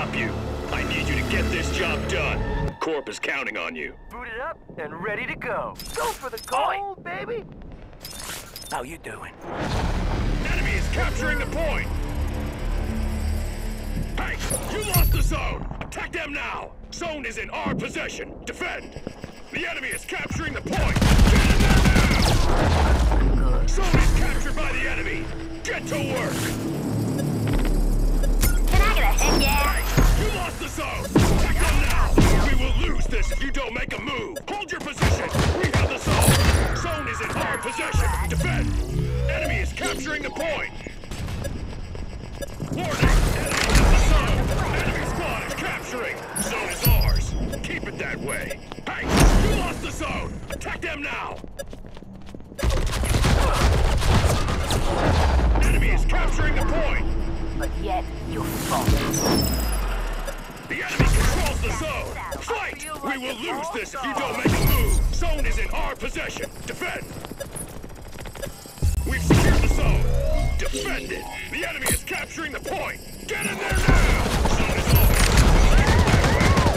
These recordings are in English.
stop you. I need you to get this job done. Corp is counting on you. Booted up and ready to go. Go for the goal, baby. How you doing? Enemy is capturing the point. Hey, you lost the zone. Attack them now. Zone is in our possession. Defend. The enemy is capturing the point. Get in now. Zone is captured by the enemy. Get to work. Capturing the point! Warning! Enemy has the zone! Enemy squad is capturing! Zone is ours! Keep it that way! Hey! You lost the zone! Attack them now! Enemy is capturing the point! But yet, you fall. The enemy controls the zone! Fight! We will lose this if you don't make a move! Zone is in our possession! Defend! We've secured the zone! Defend it! The enemy is capturing the point! Get in there now! Zone is!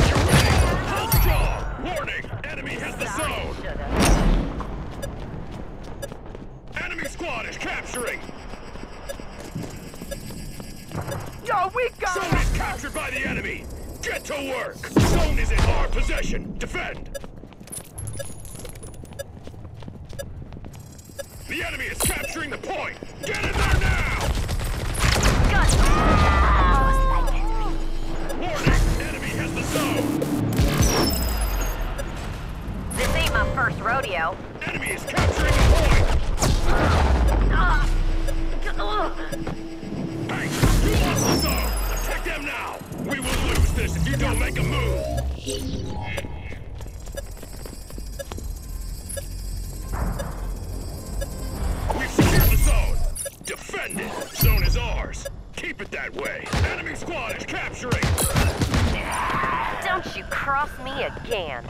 You're! Hold strong! Warning! Enemy has the zone! Enemy squad is capturing! Yo, we got Zone is captured by the enemy! Get to work! Zone is in our possession! Defend! The enemy is capturing the point! Get in there now! Gun! Just. Warning! Enemy has the zone! This ain't my first rodeo. Enemy is capturing the point! Ah. Ugh. Hey! You lost the zone! Attack them now! We will lose this if you don't make a move! That way! Enemy squad is capturing! Don't you cross me again.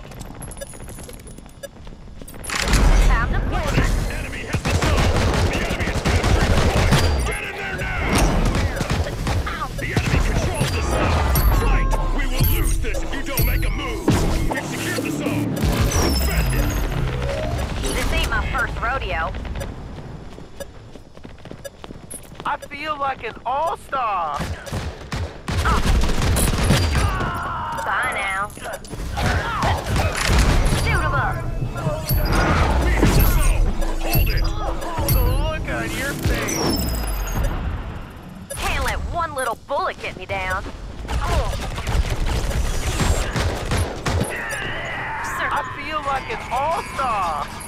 Feel like an all-star. Bye now. Shoot 'em up. We have the zone! Hold it! Look on your face. Can't let one little bullet get me down. Sir, I feel like an all-star.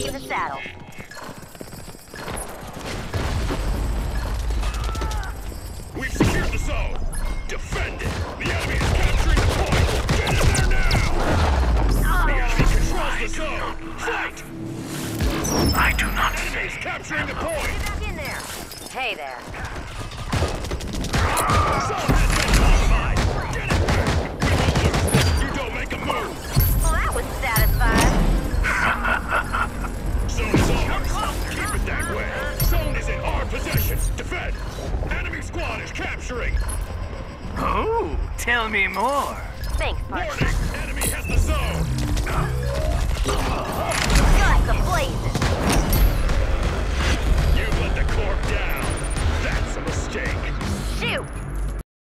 Back in the saddle. We've secured the zone! Defend it! The enemy is capturing the point! Get in there now! The enemy controls the zone! Fight! I do not Enemy is capturing the point! Get back in there. Hey there. Zone squad is capturing! Oh, tell me more. Thanks, Park. Warning! Enemy has the zone!